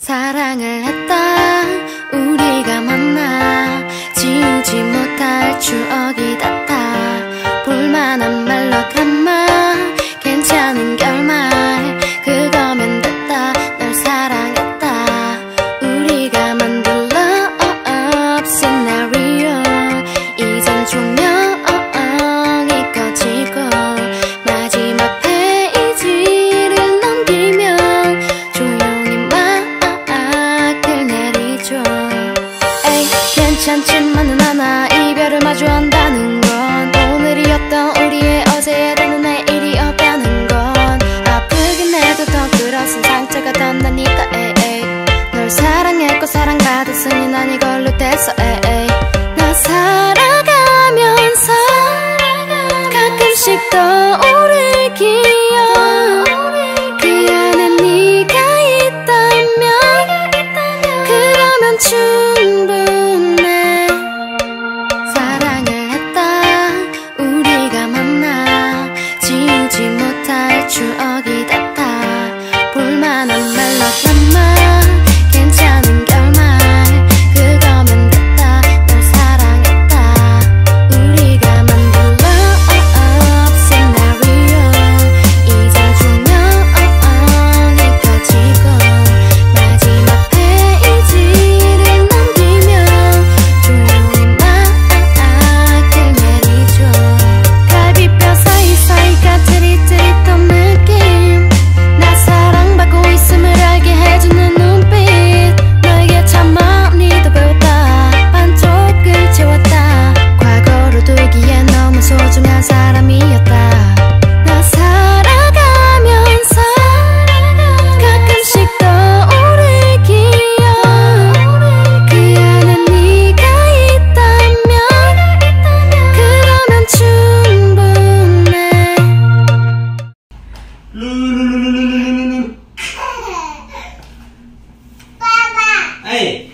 사랑을 했다 우리가 만나 지우지 못할 추억이 닿다. 볼만한 말로 난 나니까 에이 널 사랑했고 사랑받았으니 난 이걸로 됐어 에이 나 살아가면서 가끔씩 떠오를 기억 그 안에 네가 있다면 그러면 충분해. 사랑을 했다 우리가 만나. 지우지 못할 추억이 爸爸。哎。